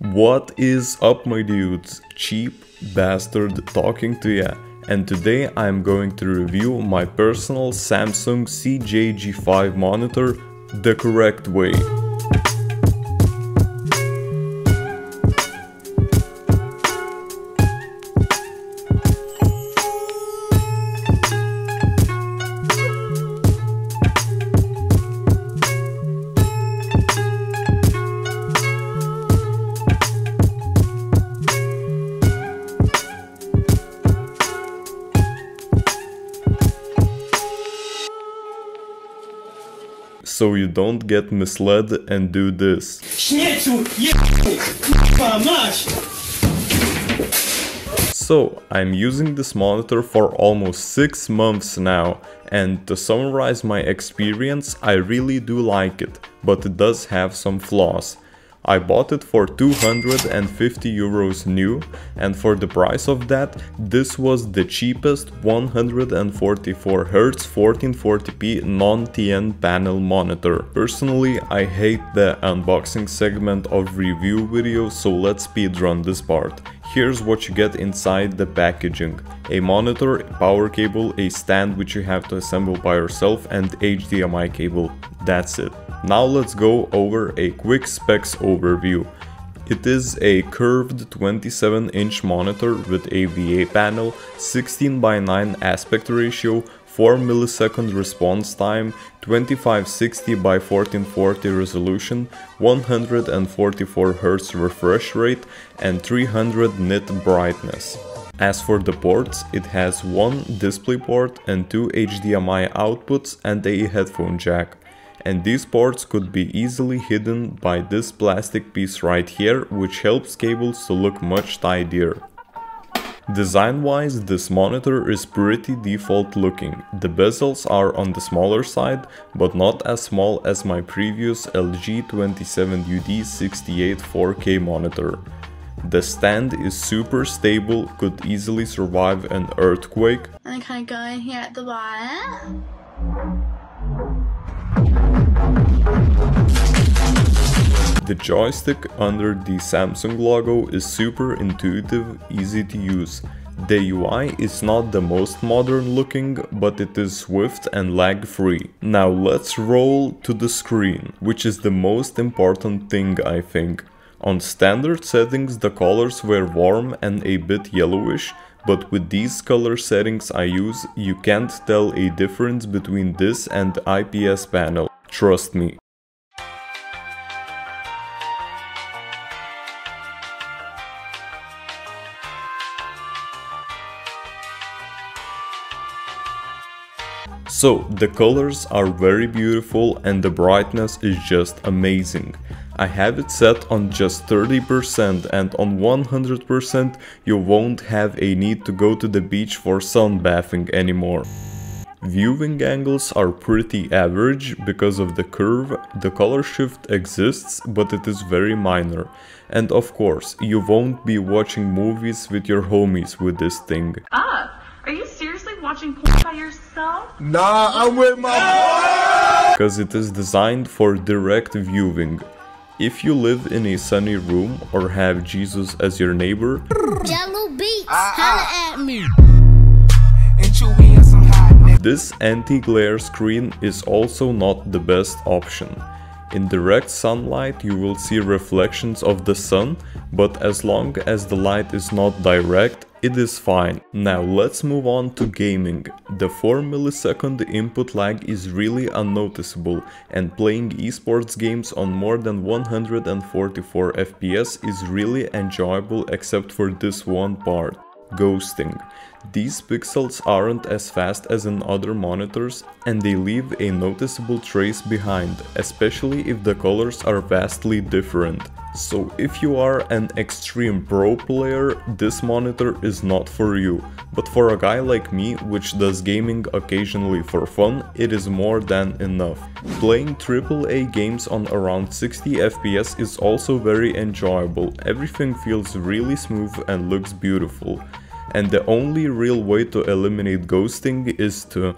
What is up my dudes? Cheap bastard talking to ya and today I'm going to review my personal Samsung CJ-G5 monitor the correct way. So you don't get misled and do this. So, I'm using this monitor for almost 6 months now, and to summarize my experience, I really do like it, but it does have some flaws. I bought it for 250 euros new and for the price of that this was the cheapest 144Hz 1440p non-TN panel monitor. Personally I hate the unboxing segment of review videos so let's speedrun this part. Here's what you get inside the packaging. A monitor, power cable, a stand which you have to assemble by yourself and HDMI cable. That's it. Now let's go over a quick specs overview. It is a curved 27 inch monitor with a VA panel, 16 by 9 aspect ratio, 4 millisecond response time, 2560 by 1440 resolution, 144 Hz refresh rate and 300 nit brightness. As for the ports, it has one DisplayPort and two HDMI outputs and a headphone jack and these ports could be easily hidden by this plastic piece right here which helps cables to look much tidier. Design wise this monitor is pretty default looking, the bezels are on the smaller side but not as small as my previous LG 27UD68 4K monitor. The stand is super stable, could easily survive an earthquake. And I kind of go in here at the bottom. The joystick under the Samsung logo is super intuitive, easy to use. The UI is not the most modern looking, but it is swift and lag free. Now let's roll to the screen, which is the most important thing I think. On standard settings the colors were warm and a bit yellowish, but with these color settings I use, you can't tell a difference between this and IPS panel. Trust me. So, the colors are very beautiful and the brightness is just amazing. I have it set on just 30% and on 100% you won't have a need to go to the beach for sunbathing anymore. Viewing angles are pretty average because of the curve, the color shift exists but it is very minor. And of course, you won't be watching movies with your homies with this thing. Ah, are you seriously watching porn yourself? Nah, I'm with my boy! Because it is designed for direct viewing. If you live in a sunny room or have Jesus as your neighbor, Jello Beats, ah, ah. holla at me. this anti-glare screen is also not the best option. In direct sunlight you will see reflections of the sun, but as long as the light is not direct, it is fine. Now let's move on to gaming. The 4 millisecond input lag is really unnoticeable and playing esports games on more than 144 FPS is really enjoyable except for this one part ghosting. These pixels aren't as fast as in other monitors and they leave a noticeable trace behind, especially if the colors are vastly different. So if you are an extreme pro player, this monitor is not for you, but for a guy like me, which does gaming occasionally for fun, it is more than enough. Playing AAA games on around 60 FPS is also very enjoyable, everything feels really smooth and looks beautiful. And the only real way to eliminate ghosting is to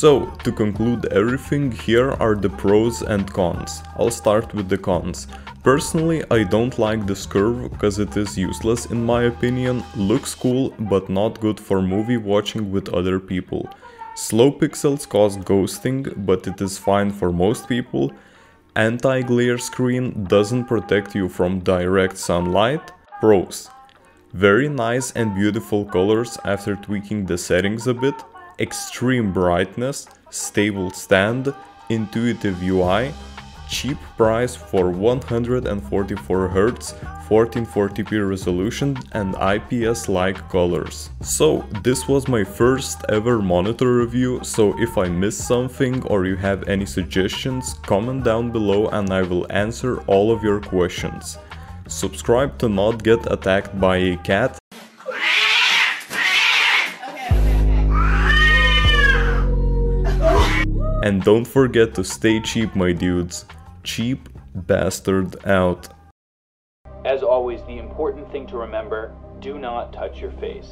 So, to conclude everything, here are the pros and cons. I'll start with the cons. Personally, I don't like this curve because it is useless in my opinion, looks cool but not good for movie watching with other people. Slow pixels cause ghosting, but it is fine for most people. Anti-glare screen doesn't protect you from direct sunlight. Pros. Very nice and beautiful colors after tweaking the settings a bit extreme brightness, stable stand, intuitive UI, cheap price for 144Hz, 1440p resolution and IPS-like colors. So this was my first ever monitor review, so if I missed something or you have any suggestions, comment down below and I will answer all of your questions. Subscribe to not get attacked by a cat And don't forget to stay cheap, my dudes. Cheap bastard out. As always, the important thing to remember, do not touch your face.